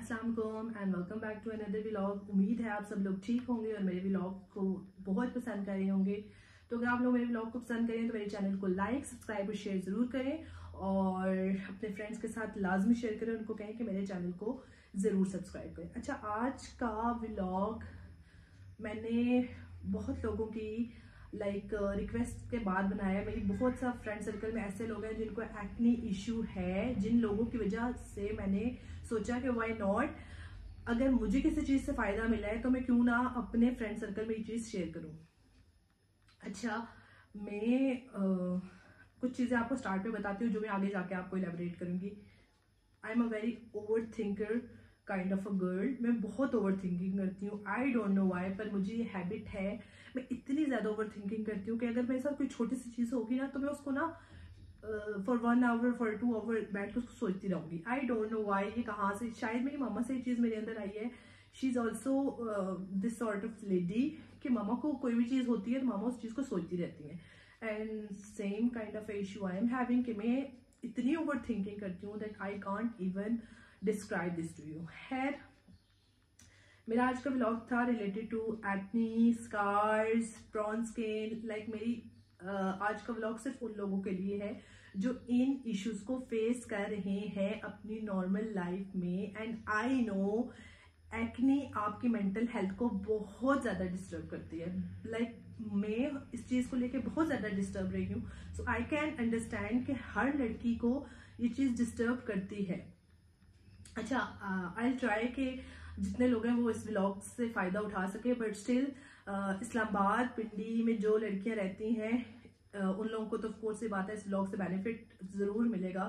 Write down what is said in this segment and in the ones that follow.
अस्सलाम and welcome back to another vlog उम्मीद है आप सब लोग ठीक होंगे और मेरे व्लॉग को बहुत पसंद कर रहे होंगे। तो अगर आप लोग मेरे व्लॉग को पसंद करें तो मेरे चैनल को लाइक सब्सक्राइब और शेयर ज़रूर करें और अपने फ्रेंड्स के साथ लाजमी शेयर करें उनको कहें कि मेरे चैनल को ज़रूर सब्सक्राइब करें। अच्छा आज का व्लॉग मैंने बहुत लोगों की लाइक रिक्वेस्ट के बाद बनाया मेरी बहुत सा फ्रेंड सर्कल में ऐसे लोग हैं जिनको एक्नी इशू है, जिन लोगों की वजह से मैंने सोचा कि वाई नॉट अगर मुझे किसी चीज़ से फ़ायदा मिला है तो मैं क्यों ना अपने फ्रेंड सर्कल में ये चीज़ शेयर करूँ? अच्छा मैं आ, कुछ चीज़ें आपको स्टार्ट में बताती हूँ जो मैं आगे जाके आपको इलेबरेट करूँगी। I am a very over thinker kind of a girl मैं बहुत ओवर थिंकिंग करती हूँ। आई डोंट नो वाई पर मुझे ये हैबिट है। मैं इतनी ज़्यादा ओवर थिंकिंग करती हूँ कि अगर मेरे साथ कोई छोटी सी चीज़ होगी ना तो मैं उसको ना for one hour for two hour बैठ कर उसको सोचती रहूँगी। आई डोंट नो वाई ये कहाँ से, शायद मेरी मामा से ये चीज़ मेरे अंदर आई है। She is also this sort of lady कि मामा को कोई भी चीज़ होती है तो मामा उस चीज़ को सोचती रहती हैं। And same kind of issue I am having कि मैं इतनी ओवर थिंकिंग करती हूँ that I can't even describe this to you हैर मेरा आज का ब्लॉग था related to acne scars prone skin like मेरी आज का ब्लॉग सिर्फ़ उन लोगों के लिए है जो इन इश्यूज़ को फेस कर रहे हैं अपनी नॉर्मल लाइफ में. एंड आई नो एक्नी आपकी मेंटल हेल्थ को बहुत ज़्यादा डिस्टर्ब करती है. लाइक like, मैं इस चीज़ को लेके बहुत ज़्यादा डिस्टर्ब रही हूँ. सो आई कैन अंडरस्टैंड कि हर लड़की को ये चीज़ डिस्टर्ब करती है. अच्छा आई ट्राई के जितने लोग हैं वो इस ब्लॉग से फ़ायदा उठा सके बट स्टिल इस्लामाबाद, पिंडी में जो लड़कियाँ रहती हैं उन लोगों को तो ऑफकोर्स ये बात है, इस ब्लॉग से बेनिफिट ज़रूर मिलेगा।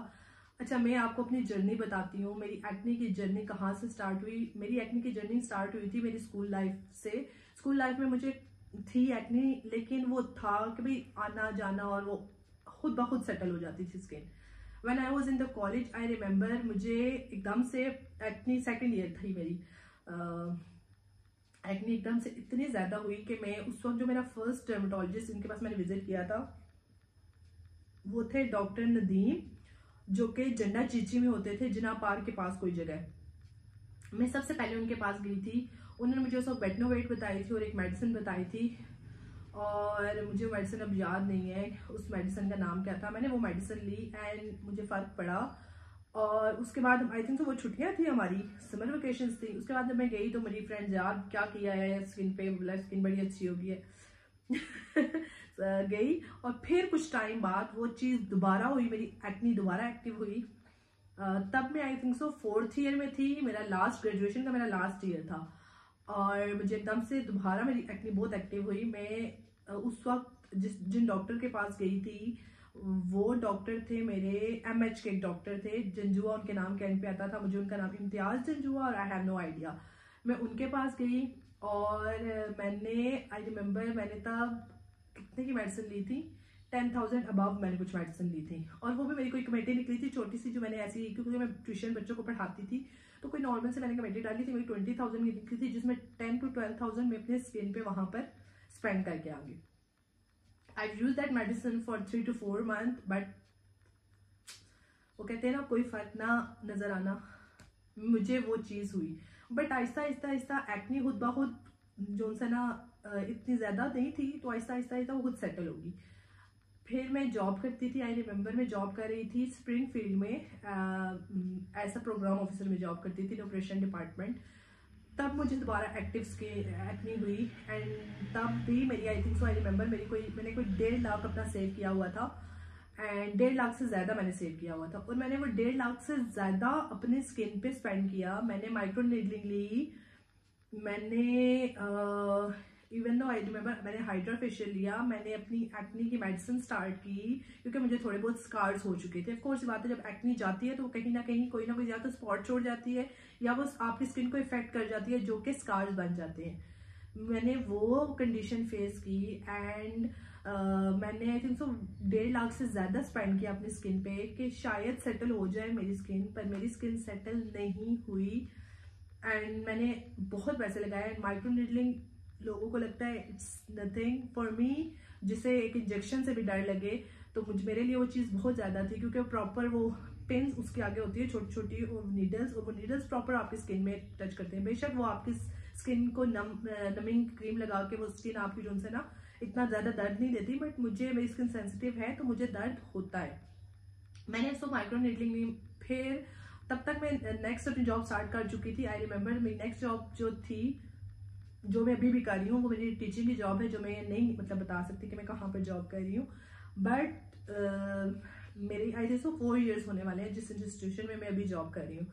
अच्छा मैं आपको अपनी जर्नी बताती हूँ। मेरी एक्नी की जर्नी कहाँ से स्टार्ट हुई? मेरी एक्नी की जर्नी स्टार्ट हुई थी मेरी स्कूल लाइफ से। स्कूल लाइफ में मुझे थी एक्नी लेकिन वो था कि भाई आना जाना और वो खुद ब खुद सेटल हो जाती थी skin when I was in the college I remember मुझे एकदम से एक्नी सेकेंड ईयर थी मेरी। एक्नी एकदम से इतनी ज़्यादा हुई कि मैं उस वक्त जो मेरा फ़र्स्ट डर्माटोलॉजिस्ट इनके पास मैंने विज़िट किया था, वो थे डॉक्टर नदीम, जो कि जन्ना चीची में होते थे, जिना पार्क के पास कोई जगह। मैं सबसे पहले उनके पास गई थी। उन्होंने मुझे उस वक्त बेटनोवेट बताई थी और एक मेडिसिन बताई थी। और मुझे मेडिसिन अब याद नहीं है उस मेडिसिन का नाम क्या था। मैंने वो मेडिसिन ली एंड मुझे फ़र्क पड़ा। और उसके बाद आई थिंक तो वो छुट्टियाँ थी हमारी समर वेकेशन थी। उसके बाद जब मैं गई तो मेरी फ्रेंड यार क्या किया है स्किन पे बोला स्किन बड़ी अच्छी होगी है। गई और फिर कुछ टाइम बाद वो चीज़ दोबारा हुई, मेरी एक्नी दोबारा एक्टिव हुई। तब मैं I think so fourth year में थी। मेरा लास्ट ग्रेजुएशन का मेरा लास्ट ईयर था। और मुझे एकदम से दोबारा मेरी एक्नी बहुत एक्टिव हुई। मैं उस वक्त जिस, जिन डॉक्टर के पास गई थी, वो डॉक्टर थे मेरे एम एच के एक डॉक्टर थे, जंजुआ उनके नाम के एंड पे आता था, मुझे उनका नाम इम्तियाज़ जंजुआ और आई हैव नो आइडिया मैं उनके पास गई और मैंने आई रिमेम्बर मैंने तब कितने की मेडिसिन ली थी? टेन थाउज़ेंड अबव मैंने कुछ मेडिसिन ली थी। और वो भी मेरी कोई कमेटी निकली थी, छोटी सी जो मैंने ऐसी, क्योंकि मैं ट्यूशन बच्चों को पढ़ाती थी तो कोई नॉर्मल से मैंने कमेटी डाली थी, मेरी ट्वेंटी थाउज़ेंड की निकली थी, जिसमें टेन टू ट्वेल्व थाउज़ेंड मैं अपने स्किन पे वहाँ पर स्पेंड करके आ गई। I've used that medicine for three to four month, but वो कहते हैं ना, कोई फ़र्क ना नज़र आना। मुझे वो चीज़ हुई। बट आहिस्ता आहिस्ता आहिस्ता एक्नी खुद ब खुद जो सा ना इतनी ज़्यादा नहीं थी तो आहिस्ता आहिस्ता आहिस्ता वो खुद सेटल होगी फिर मैं जॉब करती थी आई रिमेम्बर मैं जॉब कर रही थी स्प्रिंग फ़ील्ड में एज अ प्रोग्राम ऑफिसर में जॉब करती थी ऑपरेशन डिपार्टमेंट तब मुझे दोबारा एक्टिव एक्नी हुई एंड तब भी मेरी I think so I remember मेरी कोई, मैंने कोई डेढ़ लाख अपना सेव किया हुआ था एंड डेढ़ लाख से ज़्यादा मैंने सेव किया हुआ था और मैंने वो डेढ़ लाख से ज़्यादा अपने स्किन पे स्पेंड किया। मैंने माइक्रो नीडलिंग ली, मैंने इवन दो आई रिमेम्बर मैंने हाइड्रा फेशियल लिया मैंने अपनी एक्नी की मेडिसिन स्टार्ट की क्योंकि मुझे थोड़े बहुत स्कार्स हो चुके थे। ऑफकोर्स बात है जब एक्नी जाती है तो कहीं ना कहीं कोई ना कोई तो स्पॉट छोड़ जाती है या वो आपकी स्किन को इफ़ेक्ट कर जाती है जो कि स्कार्स बन जाते हैं। मैंने वो कंडीशन फेस की एंड Uh, मैंने आई थिंक सो डेढ़ लाख से ज़्यादा स्पेंड किया अपनी स्किन पे कि शायद सेटल हो जाए मेरी स्किन पर मेरी स्किन सेटल नहीं हुई। एंड मैंने बहुत पैसे लगाए एंड माइक्रो नीडलिंग लोगों को लगता है इट्स नथिंग फॉर मी जिसे एक इंजेक्शन से भी डर लगे तो मुझे, मेरे लिए वो चीज़ बहुत ज़्यादा थी, क्योंकि प्रॉपर वो पिन उसके आगे होती है छोटी छोटी और नीडल्स और वो नीडल्स प्रॉपर आपकी स्किन में टच करते हैं। बेशक वो आपकी स्किन को नम नमिंग क्रीम लगा के वो स्किन आपकी जो है ना इतना ज़्यादा दर्द नहीं देती बट मुझे मेरी स्किन सेंसिटिव है तो मुझे दर्द होता है। मैंने इसको माइक्रो नीडलिंग में फिर तब तक मैं नेक्स्ट अपनी जॉब स्टार्ट कर चुकी थी। आई रिमेम्बर मेरी नेक्स्ट जॉब जो थी जो मैं अभी भी कर रही हूँ, वो मेरी टीचिंग की जॉब है, जो मैं नहीं मतलब बता सकती कि मैं कहाँ पर जॉब कर रही हूँ। बट मेरी I think so four years होने वाले हैं, जिस इंस्टीट्यूशन में मैं अभी जॉब कर रही हूँ।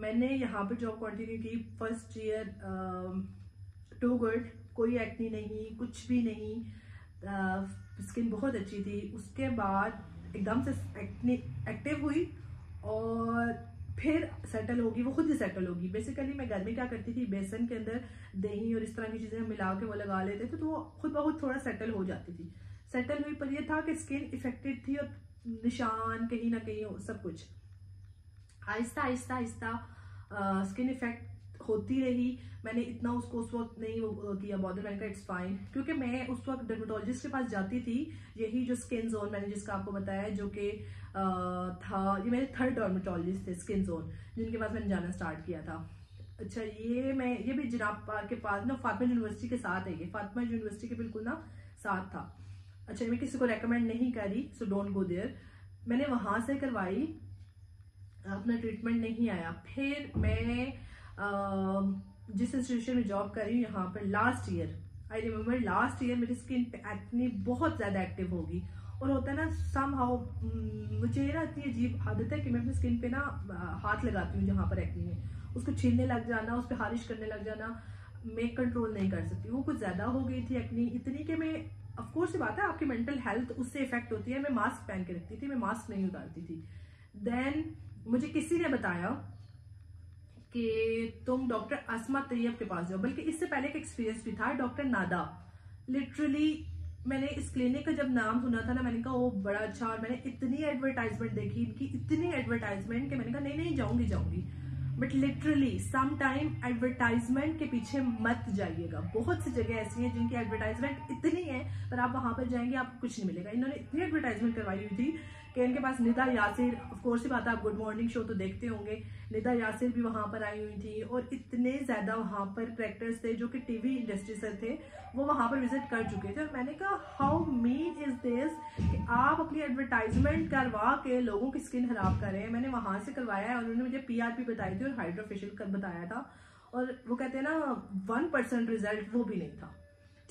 मैंने यहाँ पर जॉब कंटिन्यू की। फ़र्स्ट ईयर टू गुड कोई एक्नी नहीं कुछ भी नहीं। स्किन बहुत अच्छी थी। उसके बाद एकदम से एक्टिव हुई और फिर सेटल होगी, वो खुद ही सेटल होगी। बेसिकली मैं घर में क्या करती थी, बेसन के अंदर दही और इस तरह की चीज़ें मिला के वो लगा लेते थे तो वो खुद बहुत थोड़ा सेटल हो जाती थी। सेटल हुई पर यह था कि स्किन इफेक्टेड थी और निशान कहीं ना कहीं सब कुछ। आहिस्ता आहिस्ता आहिस्ता स्किन इफ़ेक्ट होती रही, मैंने इतना उसको उस वक्त नहीं किया बॉदर मैंने कहा इट्स फाइन क्योंकि मैं उस वक्त डर्मेटोलॉजिस्ट के पास जाती थी, यही जो स्किन जोन मैंने जिसका आपको बताया, जो कि था, ये मेरे थर्ड डर्मेटोलॉजिस्ट थे स्किन जोन जिनके पास मैंने जाना स्टार्ट किया था। अच्छा ये मैं, ये भी जनाब के पास ना फातमा यूनिवर्सिटी के साथ है ये, फातमा यूनिवर्सिटी के बिल्कुल ना साथ था। अच्छा मैं किसी को रेकमेंड नहीं करी सो डोंट गो देयर मैंने वहाँ से करवाई, अपना ट्रीटमेंट नहीं आया। फिर मैं जिस इंस्टीट्यूशन में जॉब कर रही हूँ, यहाँ पर last year I remember last year मेरी स्किन पे एक्ने बहुत ज़्यादा एक्टिव होगी। और होता है ना सम हाउ मुझे ना इतनी अजीब आदत है कि मैं अपनी स्किन पे ना हाथ लगाती हूँ जहाँ पर एक्नी है उसको छीलने लग जाना, उस पर हारिश करने लग जाना, मैं कंट्रोल नहीं कर सकती वो कुछ ज़्यादा हो गई थी एक्नी इतनी कि मैं अफकोर्स ये बात है, आपकी मेंटल हेल्थ उससे इफ़ेक्ट होती है। मैं मास्क पहन के रखती थी, मैं मास्क नहीं उतारती थी। देन मुझे किसी ने बताया कि तुम डॉक्टर असमा तैयब के पास जाओ। बल्कि इससे पहले एक एक्सपीरियंस भी था, डॉक्टर नादा। लिटरली मैंने इस क्लिनिक का जब नाम सुना था ना, मैंने कहा वो बड़ा अच्छा। और मैंने इतनी एडवर्टाइजमेंट देखी, इनकी इतनी एडवर्टाइजमेंट कि मैंने कहा, नहीं नहीं, जाऊँगी जाऊँगी। But literally some time advertisement के पीछे मत जाइएगा। बहुत सी जगह ऐसी हैं जिनकी एडवर्टाइजमेंट इतनी है, पर आप वहाँ पर जाएँगे, आपको कुछ नहीं मिलेगा। इन्होंने इतनी एडवर्टाइजमेंट करवाई हुई थी कि इनके पास निदा यासिर ऑफ़ कोर्स ही बात आप गुड मॉर्निंग शो तो देखते होंगे, निदा यासिर भी वहाँ पर आई हुई थी और इतने ज़्यादा वहाँ पर करेक्टर्स थे जो कि टीवी इंडस्ट्री से थे, वो वहाँ पर विज़िट कर चुके थे। और मैंने कहा हाउ मीन इज़ दिस कि आप अपनी एडवर्टाइजमेंट करवा के लोगों की स्किन खराब कर रहे हैं? मैंने वहाँ से करवाया है और उन्होंने मुझे पीआरपी बताई थी। और हाइड्रोफेशियल बताया था, और वो कहते हैं ना वन परसेंट रिज़ल्ट वो भी नहीं था।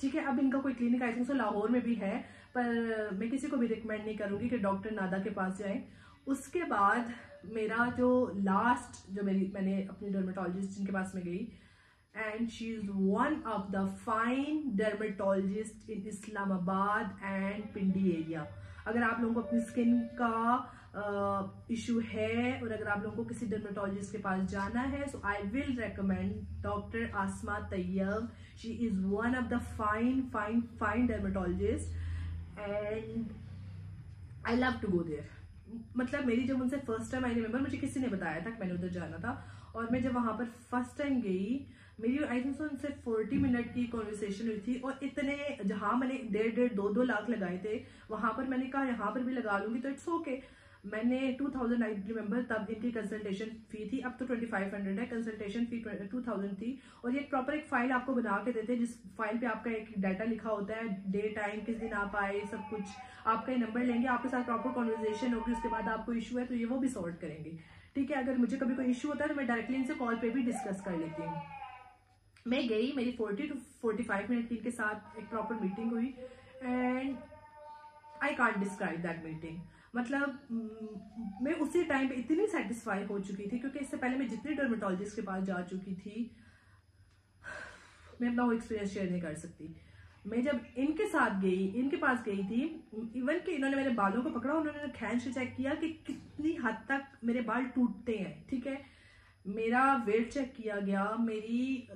ठीक है, अब इनका कोई clinic I think so Lahore में भी है, पर मैं किसी को भी रिकमेंड नहीं करूँगी कि डॉक्टर नादा के पास जाए। उसके बाद मेरा जो लास्ट जो मेरी, मैंने अपनी डर्मेटोलॉजिस्ट जिनके पास में गई and she is one of the fine dermatologist in Islamabad and Pindi area अगर आप लोगों को अपनी स्किन का इशू है और अगर आप लोगों को किसी डर्मेटोलॉजिस्ट के पास जाना है so I will recommend doctor Asma Tayyab she is one of the fine fine fine dermatologist and I love to go there मतलब मेरी जब उनसे फ़र्स्ट टाइम आई रिमेम्बर मुझे किसी ने बताया था कि मैंने उधर जाना था और मैं जब वहाँ पर फ़र्स्ट टाइम गई, मेरी आई थिंक उनसे फोर्टी मिनट की कॉन्वर्सेशन हुई थी और इतने, जहाँ मैंने डेढ़ डेढ़, दो दो लाख लगाए थे, वहाँ पर मैंने कहा, यहाँ पर भी लगा लूँगी तो इट्स ओके okay. मैंने 2000 आई रिमेम्बर तब इनकी कंसल्टेशन फ़ी थी, अब तो 2500 है कंसल्टेशन फ़ी 2000 थी। और ये प्रॉपर एक फ़ाइल आपको बना के देते हैं, जिस फ़ाइल पे आपका एक डाटा लिखा होता है डे टाइम किस दिन आप आए, सब कुछ। आपका ये नंबर लेंगे, आपके साथ प्रॉपर कॉन्वर्जेशन होगी, उसके बाद आपको इशू है तो ये वो भी सॉल्व करेंगे। ठीक है, अगर मुझे कभी कोई इशू होता है तो मैं डायरेक्टली इनसे कॉल पे भी डिस्कस कर लेती हूँ। मैं गई, मेरी 40 टू 45 मिनट की इनके साथ एक प्रॉपर मीटिंग हुई and I can't describe that meeting मतलब मैं उसी टाइम पे इतनी सेटिस्फाई हो चुकी थी, क्योंकि इससे पहले मैं जितनी डर्मेटोलॉजिस्ट के पास जा चुकी थी, मैं अपना वो एक्सपीरियंस शेयर नहीं कर सकती। मैं जब इनके साथ गई, इनके पास गई थी इवन कि इन्होंने मेरे बालों को पकड़ा, उन्होंने खींच के चेक किया कि कितनी हद तक मेरे बाल टूटते हैं, ठीक है? मेरा वेट चेक किया गया, मेरी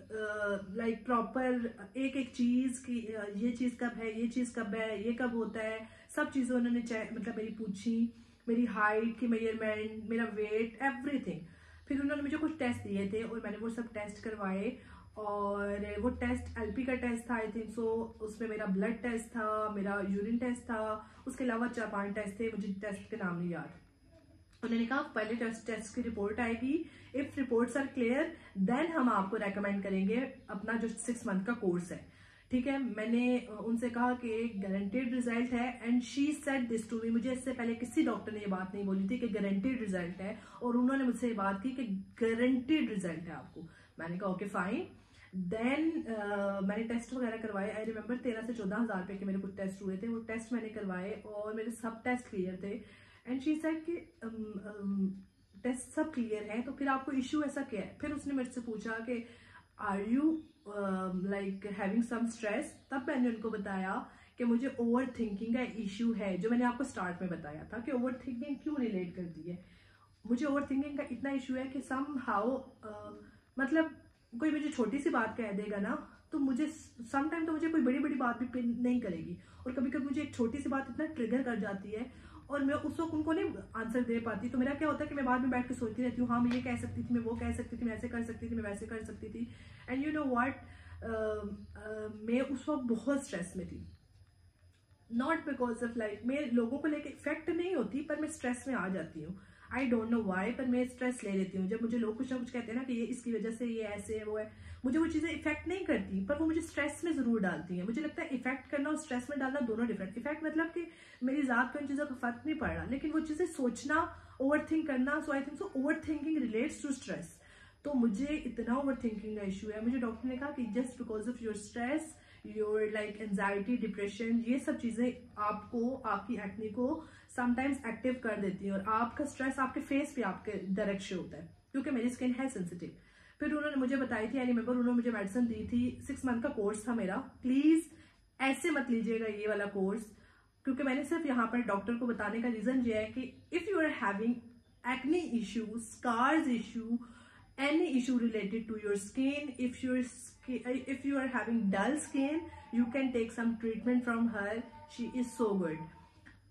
लाइक प्रॉपर एक एक चीज़ की ये चीज़ कब है, ये चीज़ कब है, ये कब होता है सब चीज़ें उन्होंने मतलब मेरी पूछी, मेरी हाइट की मेज़रमेंट मेरा वेट एवरीथिंग फिर उन्होंने मुझे कुछ टेस्ट दिए थे और मैंने वो सब टेस्ट करवाए और वो टेस्ट एलपी का टेस्ट था आई थिंक सो उसमें मेरा ब्लड टेस्ट था, मेरा यूरिन टेस्ट था, उसके अलावा चार पाँच टेस्ट थे, मुझे टेस्ट के नाम नहीं याद. उन्होंने कहा, पहले टेस्ट टेस्ट की रिपोर्ट आएगी. If reports are clear then हम आपको रेकमेंड करेंगे अपना जो सिक्स मंथ का कोर्स है. ठीक है, मैंने उनसे कहा कि एक गारंटेड रिज़ल्ट है and she said this to me मुझे इससे पहले किसी डॉक्टर ने ये बात नहीं बोली थी कि गारंटेड रिज़ल्ट है, और उन्होंने मुझसे ये बात की कि गारंटेड रिज़ल्ट है आपको। मैंने कहा ओके फाइन देन मैंने टेस्ट वगैरह करवाए। आई रिमेम्बर तेरह से चौदह हज़ार रुपये के मेरे कुछ टेस्ट हुए थे। वो टेस्ट मैंने करवाए, और मेरे सब टेस्ट क्लियर थे। एंड शी सेड कि टेस्ट सब क्लियर है तो फिर आपको इश्यू ऐसा क्या है? फिर उसने मेरे से पूछा कि are you like having some stress तब मैंने उनको बताया कि मुझे ओवर थिंकिंग का इश्यू है जो मैंने आपको स्टार्ट में बताया था कि ओवर थिंकिंग क्यों रिलेट करती है। मुझे ओवर थिंकिंग का इतना इशू है कि सम हाउ uh, मतलब कोई मुझे छोटी सी बात कह देगा ना तो मुझे समटाइम तो मुझे कोई बड़ी बड़ी बात भी नहीं करेगी। और कभी कभी मुझे एक छोटी सी बात इतना ट्रिगर कर जाती है और मैं उस वक्त उनको नहीं आंसर दे पाती। तो मेरा क्या होता है कि मैं बाद में बैठ के सोचती रहती हूँ हाँ मैं ये कह सकती थी, मैं वो कह सकती थी, मैं ऐसे कर सकती थी, मैं वैसे कर सकती थी। एंड यू नो वाट मैं उस वक्त बहुत स्ट्रेस में थी। नॉट बिकॉज़ ऑफ़ लाइक मैं लोगों को लेकर इफ़ेक्ट नहीं होती, पर मैं स्ट्रेस में आ जाती हूँ। आई डोंट नो वाई पर मैं स्ट्रेस ले लेती हूँ। जब मुझे लोग कुछ ना कुछ कहते हैं ना कि ये इसकी वजह से ये ऐसे है, वो है, मुझे वो चीज़ें इफ़ेक्ट नहीं करती, पर वो मुझे स्ट्रेस में ज़रूर डालती हैं। मुझे लगता है इफ़ेक्ट करना और स्ट्रेस में डालना दोनों डिफरेंट इफ़ेक्ट मतलब कि मेरी जात को इन चीज़ों का फ़र्क नहीं पड़ रहा, लेकिन वो चीज़ें सोचना ओवर थिंक करना so I think so over thinking relates to stress तो मुझे इतना ओवर थिंकिंग का इशू है। मुझे डॉक्टर ने कहा कि just because of your stress your like anxiety depression ये सब चीज़ें आपको, आपकी एक्ने को समटाइम्स एक्टिव कर देती है और आपका स्ट्रेस आपके फेस पे आपके डायरेक्ट शो होता है, क्योंकि मेरी स्किन है सेंसिटिव फिर उन्होंने मुझे बताई थी आई रिमेम्बर उन्होंने मुझे मेडिसिन दी थी सिक्स मंथ का कोर्स था मेरा। प्लीज़ ऐसे मत लीजिएगा ये वाला कोर्स क्योंकि मैंने सिर्फ़ यहाँ पर डॉक्टर को बताने का रीजन ये है कि if you are having acne issue scars issue any issue related to your skin if your if you are having dull skin you can take some treatment from her. She is so good.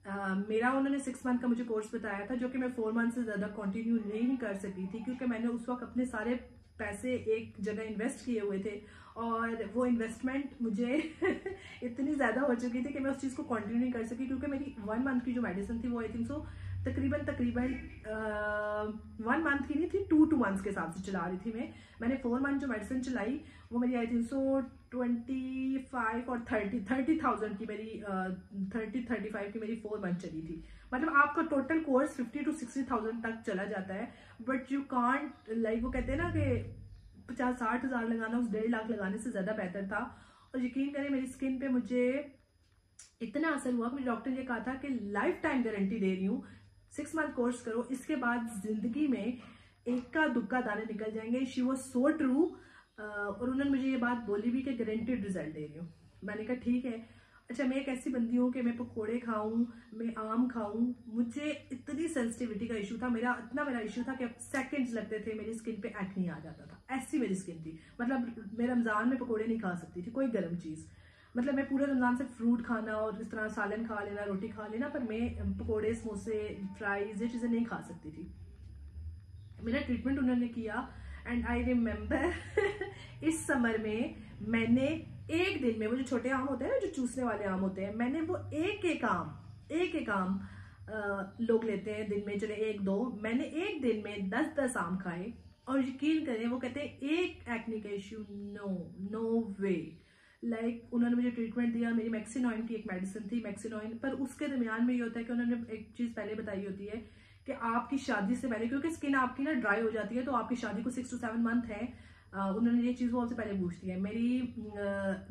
Uh, मेरा उन्होंने six month का मुझे course बताया था जो कि मैं four month से ज़्यादा कंटिन्यू नहीं कर सकी थी क्योंकि मैंने उस वक्त अपने सारे पैसे एक जगह इन्वेस्ट किए हुए थे और वो इन्वेस्टमेंट मुझे इतनी ज़्यादा हो चुकी थी कि मैं उस चीज़ को कंटिन्यू नहीं कर सकी क्योंकि मेरी वन मंथ की जो मेडिसिन थी वो आई थिंक सो तकरीबन तकरीबन वन मंथ की नहीं, थी टू टू मंथ्स के हिसाब से चला रही थी मैं। मैंने फोर मंथ जो मेडिसिन चलाई, वो मेरी I think so twenty five और थर्टी थर्टी थाउज़ेंड की मेरी थर्टी थर्टी फाइव की मेरी फोर मंथ चली थी। मतलब आपका total course fifty to sixty thousand तक चला जाता है बट यू कॉन्ट लाइक वो कहते हैं ना कि पचास, साठ हज़ार लगाना, उस डेढ़ लाख लगाने से ज़्यादा बेहतर था। और यकीन करें, मेरी स्किन पे मुझे इतना असर हुआ मुझे डॉक्टर ने कहा था कि लाइफ टाइम गारंटी दे रही हूँ। सिक्स मंथ कोर्स करो, इसके बाद ज़िंदगी में एक का दुक्का दाने निकल जाएँगे। शी वॉज़ सो ट्रू और उन्होंने मुझे ये बात बोली भी कि गारंटेड रिज़ल्ट दे रही हूँ। मैंने कहा, ठीक है। अच्छा मैं एक ऐसी बंदी हूँ कि मैं पकोड़े खाऊं, मैं आम खाऊं। मुझे इतनी सेंसिटिविटी का इशू था, मेरा, इतना मेरा इशू था कि सेकंड्स लगते थे, मेरी स्किन पे एक्ने आ जाता था। ऐसी मेरी स्किन थी। मतलब मैं रमज़ान में पकोड़े नहीं खा सकती थी, कोई गर्म चीज़। मतलब मैं पूरे रमज़ान से फ्रूट खाना और इस तरह सालन खा लेना, रोटी खा लेना, पर मैं पकोड़े, समोसे फ्राइज ये चीज़ें नहीं खा सकती थी। मेरा ट्रीटमेंट उन्होंने किया एंड आई रिमेम्बर इस समर में मैंने एक दिन में, वो जो छोटे आम होते हैं ना, जो चूसने वाले आम होते हैं, मैंने वो एक एक आम, एक एक आम लोग लेते हैं दिन में, चले एक, दो, मैंने एक दिन में दस दस आम खाए, और यकीन करें, वो कहते हैं, एक एक्ने का issue no no way like like, उन्होंने मुझे ट्रीटमेंट दिया मेरी मैक्सिनॉइन की एक मेडिसिन थी मैक्सिनॉइन पर उसके दरमियान में ये होता है कि उन्होंने एक चीज़ पहले बताई होती है कि आपकी शादी से पहले क्योंकि स्किन आपकी ना ड्राई हो जाती है तो आपकी शादी को सिक्स टू सेवन मंथ है उन्होंने ये चीज़ वो आपसे पहले पूछती है। मेरी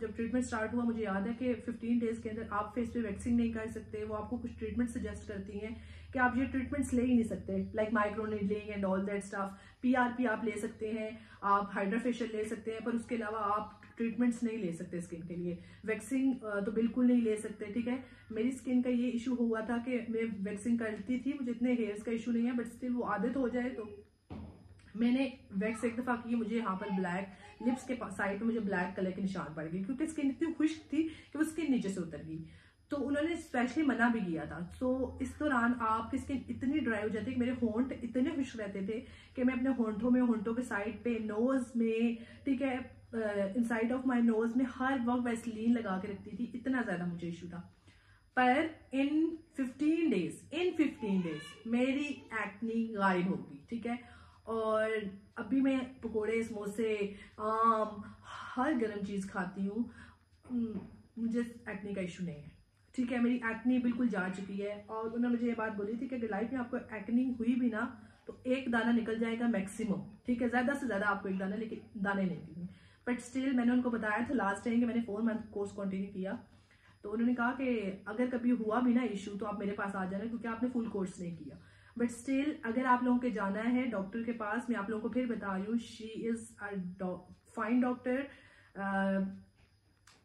जब ट्रीटमेंट स्टार्ट हुआ मुझे याद है कि 15 डेज़ के अंदर आप फेस पे वैक्सिंग नहीं कर सकते वो आपको कुछ ट्रीटमेंट सजेस्ट करती हैं कि आप ये ट्रीटमेंट्स ले ही नहीं सकते like micro needling and all that stuff PRP आप ले सकते हैं आप हाइड्राफेशियल ले सकते हैं पर उसके अलावा आप ट्रीटमेंट्स नहीं ले सकते स्किन के लिए। वैक्सिंग तो बिल्कुल नहीं ले सकते, ठीक है? मेरी स्किन का ये इशू हुआ था कि मैं वैक्सिंग करती थी, मुझे इतने हेयर्स का इशू नहीं है बट स्टिल वो आदत हो जाए तो मैंने वैक्स एक दफ़ा की, मुझे यहाँ पर ब्लैक लिप्स के साइड पे मुझे ब्लैक कलर के निशान पड़ गए, क्योंकि स्किन इतनी खुश्क थी कि वो स्किन नीचे से उतर गई। तो उन्होंने स्पेशली मना भी किया था। तो इस दौरान आपकी स्किन इतनी ड्राई हो जाती है कि मेरे होंठ इतने खुश्क रहते थे कि मैं अपने होंठों में, होंठों के साइड पे नोज़ में, ठीक है इनसाइड ऑफ़ माई नोज़ में हर वक्त वैसलीन लगा के रखती थी, इतना ज़्यादा मुझे इशू था। पर इन 15 डेज़ इन 15 डेज़ मेरी एक्नी गायब होगी ठीक है? और अभी मैं पकोड़े, समोसे, आम, हर गर्म चीज़ खाती हूँ। मुझे एक्नी का इशू नहीं है, ठीक है? मेरी एक्नी बिल्कुल जा चुकी है। और उन्होंने मुझे ये बात बोली थी कि अगर लाइफ में आपको एक्नी हुई भी ना तो एक दाना निकल जाएगा मैक्सिमम ठीक है? ज़्यादा से ज़्यादा आपको एक दाना लेकिन दाने नहीं निकलेंगे बट स्टिल मैंने उनको बताया था लास्ट टाइम कि मैंने फोर मंथ कोर्स कंटिन्यू किया। तो उन्होंने कहा कि अगर कभी हुआ भी ना इशू तो आप मेरे पास आ जाना क्योंकि आपने फुल कोर्स नहीं किया। बट स्टिल अगर आप लोगों के जाना है डॉक्टर के पास मैं आप लोगों को फिर बता रही हूँ शी इज़ फाइन डॉक्टर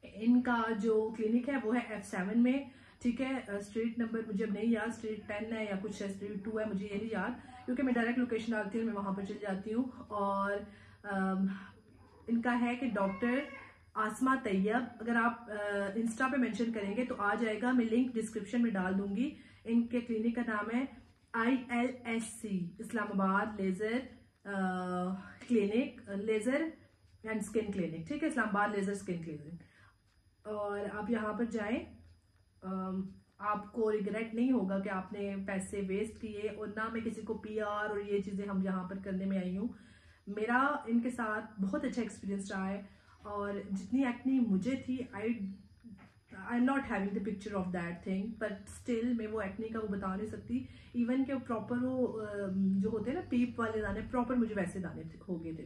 इनका जो क्लिनिक है वो है एफ़ सेवन में ठीक है? स्ट्रीट नंबर मुझे अब नहीं याद स्ट्रीट टेन है या कुछ है स्ट्रीट टू है मुझे ये नहीं याद। क्योंकि मैं डायरेक्ट लोकेशन डालती हूँ मैं वहाँ पर चली जाती हूँ और आ, इनका है कि डॉक्टर आसमा तैयब, अगर आप इंस्टा पे मेंशन करेंगे तो आ जाएगा, मैं लिंक डिस्क्रिप्शन में डाल दूँगी। इनके क्लिनिक का नाम है I L S C Islamabad laser clinic, laser and skin clinic, ठीक है? Islamabad laser skin clinic. और आप यहाँ पर जाएँ आपको रिग्रेट नहीं होगा कि आपने पैसे वेस्ट किए और ना मैं किसी को पीआर और ये चीज़ें हम यहाँ पर करने में आई हूँ। मेरा इनके साथ बहुत अच्छा एक्सपीरियंस रहा है और जितनी एक्नी मुझे थी I I am not having the picture of that thing but still मैं वो एक्नी का वो बता नहीं सकती। इवन के प्रॉपर वो जो होते हैं ना पीप वाले दाने प्रॉपर मुझे वैसे दाने हो गए थे।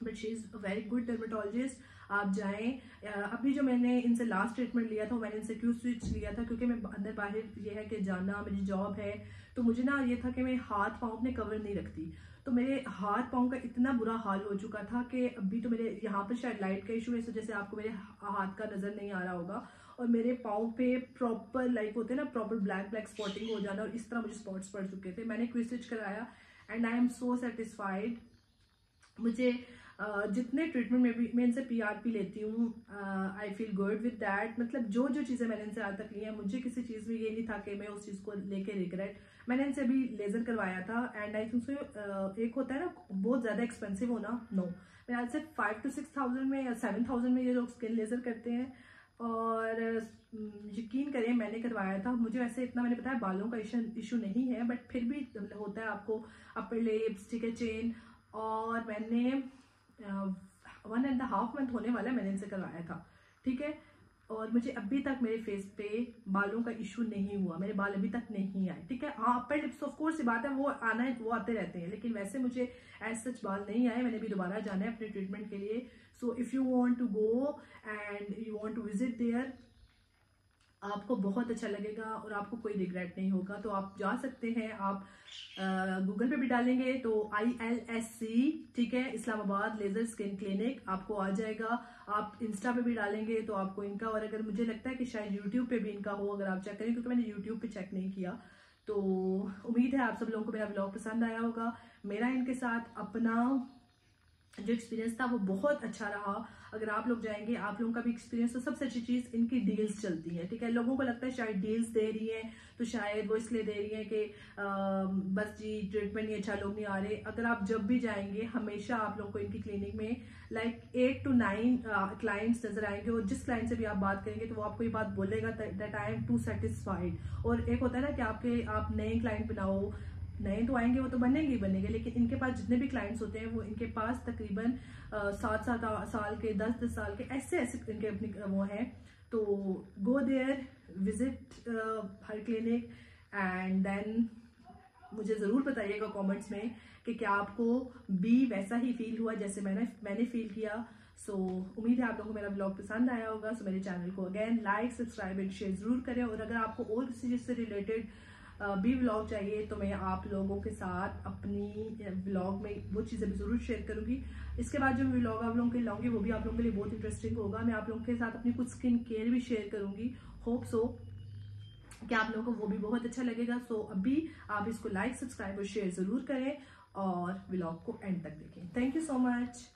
But she is a very good dermatologist आप जाएँ अभी जो मैंने इनसे लास्ट ट्रीटमेंट लिया था, मैंने इनसे क्यू स्विच लिया था, क्योंकि मैं अंदर बाहर ये है कि जाना, मेरी जॉब है तो मुझे ना ये था कि मैं हाथ पाँव अपने कवर नहीं रखती। तो मेरे हाथ पाँव का इतना बुरा हाल हो चुका था कि अभी तो मेरे यहाँ पर शायद लाइट का इशू है, इस वजह से आपको मेरे हाथ का नज़र नहीं आ रहा होगा। और मेरे पाँव पे प्रॉपर लाइक होते हैं ना प्रॉपर ब्लैक ब्लैक स्पॉटिंग हो जाना, और इस तरह मुझे स्पॉट्स पड़ चुके थे। मैंने क्विस्टिच कराया and I am so satisfied मुझे जितने ट्रीटमेंट में भी, मैं इनसे पीआरपी लेती हूँ I feel good with that मतलब जो जो चीज़ें मैंने इनसे आज तक ली हैं, मुझे किसी चीज़ में ये नहीं था कि मैं उस चीज़ को लेके रिग्रेट मैंने इनसे भी लेज़र करवाया था एंड आई थिंक सो एक होता है ना, बहुत ज़्यादा एक्सपेंसिव होना नो मैं आज से फाइव टू सिक्स थाउज़ेंड में या सेवन थाउज़ेंड में ये लोग स्किन लेज़र करते हैं, और यकीन करें, मैंने करवाया था. मुझे वैसे इतना, मैंने बताया, बालों का इशू नहीं है बट फिर भी होता है आपको अपर लिप्स ठीक है चेन और मैंने वन एंड हाफ़ मंथ होने वाला है, मैंने इनसे करवाया था। ठीक है? और मुझे अभी तक मेरे फेस पे बालों का इशू नहीं हुआ। मेरे बाल अभी तक नहीं आए। ठीक है? हाँ अपर लिप्स ऑफ़ कोर्स बात है, वो आना है, वो आते रहते हैं। लेकिन वैसे मुझे एज सच बाल नहीं आए। मैंने भी दोबारा जाना है अपने ट्रीटमेंट के लिए। So if you want to go and you want to visit there आपको बहुत अच्छा लगेगा और आपको कोई रिग्रेट नहीं होगा। तो आप जा सकते हैं, आप गूगल पे भी डालेंगे तो आई एल एस सी ठीक है, इस्लामाबाद लेजर स्किन क्लिनिक आपको आ जाएगा। आप इंस्टा पे भी डालेंगे तो आपको इनका, और अगर मुझे लगता है कि शायद यूट्यूब पे भी इनका हो, अगर आप चेक करें क्योंकि मैंने यूट्यूब पे चेक नहीं किया। तो उम्मीद है आप सब लोगों को मेरा ब्लॉग पसंद आया होगा। मेरा इनके साथ अपना जो एक्सपीरियंस था वो बहुत अच्छा रहा। अगर आप लोग जाएँगे, आप लोगों का भी एक्सपीरियंस तो सबसे अच्छी चीज़ इनकी डील्स चलती है, ठीक है? लोगों को लगता है शायद डील्स दे रही है तो शायद वो इसलिए दे रही है कि बस जी ट्रीटमेंट नहीं अच्छा लोग नहीं आ रहे। अगर आप जब भी जाएँगे, हमेशा आप लोग को इनकी क्लिनिक में like eight to nine clients नज़र आएँगे, और जिस क्लाइंट से भी आप बात करेंगे तो वो आपको ये बात बोलेगा that I am too satisfied और एक होता है ना कि आपके, आप नए क्लाइंट बनाओ, नए तो आएँगे, वो तो बनेंगे ही बनेंगे, लेकिन इनके पास जितने भी क्लाइंट्स होते हैं, वो इनके पास तकरीबन सात सात साल के दस दस साल के ऐसे ऐसे इनके अपने वो हैं। तो go there visit her clinic and then मुझे ज़रूर बताइएगा कमेंट्स में कि क्या आपको भी वैसा ही फील हुआ जैसे मैंने मैंने फील किया। सो so, उम्मीद है आप लोगों को मेरा ब्लॉग पसंद आया होगा। सो so, मेरे चैनल को again like subscribe and share ज़रूर करें। और अगर आपको और किसी चीज़ से रिलेटेड भी व्लॉग चाहिए तो मैं आप लोगों के साथ अपनी व्लॉग में वो चीज़ें भी ज़रूर शेयर करूँगी। इसके बाद जो व्लॉग आप लोगों के लाऊँगी, वो भी आप लोगों के लिए बहुत इंटरेस्टिंग होगा। मैं आप लोगों के साथ अपनी कुछ स्किन केयर भी शेयर करूँगी। होप सो कि आप लोगों को वो भी बहुत अच्छा लगेगा। सो अभी आप इसको लाइक सब्सक्राइब और शेयर ज़रूर करें और व्लॉग को एंड तक देखें। Thank you so much